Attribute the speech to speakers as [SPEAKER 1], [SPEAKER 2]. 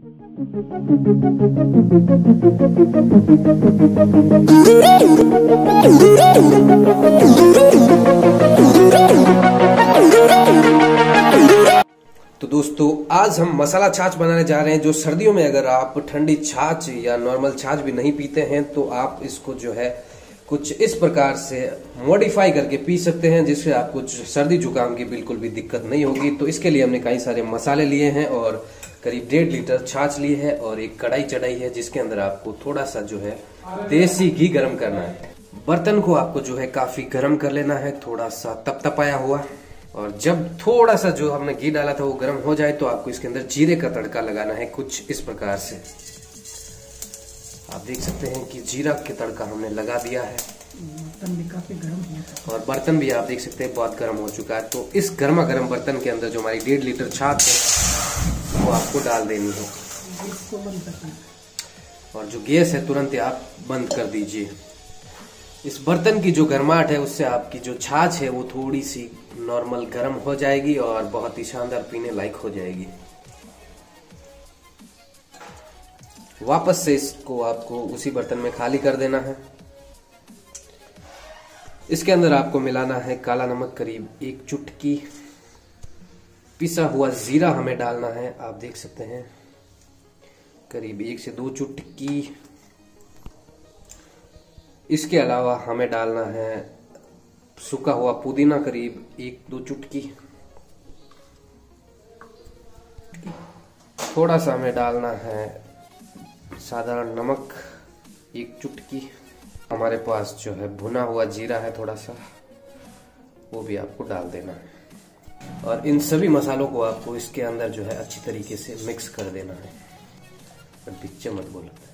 [SPEAKER 1] तो दोस्तों, आज हम मसाला छाछ बनाने जा रहे हैं, जो सर्दियों में अगर आप ठंडी छाछ या नॉर्मल छाछ भी नहीं पीते हैं तो आप इसको जो है कुछ इस प्रकार से मॉडिफाई करके पी सकते हैं, जिससे आपको सर्दी जुकाम की बिल्कुल भी दिक्कत नहीं होगी। तो इसके लिए हमने कई सारे मसाले लिए हैं और करीब डेढ़ लीटर छाछ ली है और एक कढ़ाई चढ़ाई है, जिसके अंदर आपको थोड़ा सा जो है देसी घी गर्म करना है। बर्तन को आपको जो है काफ़ी गर्म कर लेना है, थोड़ा सा तप तपाया हुआ। और जब थोड़ा सा जो हमने घी डाला था वो गर्म हो जाए तो आपको इसके अंदर जीरे का तड़का लगाना है, कुछ इस प्रकार से। आप देख सकते हैं कि जीरा के तड़का हमने लगा दिया है।
[SPEAKER 2] बर्तन भी काफ़ी गर्म है
[SPEAKER 1] और बर्तन भी आप देख सकते हैं बहुत गर्म हो चुका है। तो इस गर्मा गर्म बर्तन के अंदर जो हमारी डेढ़ लीटर छाछ है वो आपको डाल देनी है। और जो गैस है तुरंत आप बंद कर दीजिए। इस बर्तन की जो गर्माहट है उससे आपकी जो छाछ है वो थोड़ी सी नॉर्मल गर्म हो जाएगी और बहुत ही शानदार पीने लायक हो जाएगी। वापस से इसको आपको उसी बर्तन में खाली कर देना है। इसके अंदर आपको मिलाना है काला नमक करीब एक चुटकी। पिसा हुआ जीरा हमें डालना है, आप देख सकते हैं। करीब एक से दो चुटकी। इसके अलावा हमें डालना है सूखा हुआ पुदीना करीब एक दो चुटकी। थोड़ा सा हमें डालना है साधारण नमक, एक चुटकी, हमारे पास जो है भुना हुआ जीरा है थोड़ा सा वो भी आपको डाल देना है। और इन सभी मसालों को आपको इसके अंदर जो है अच्छी तरीके से मिक्स कर देना है। और पिक्चर मत बोलते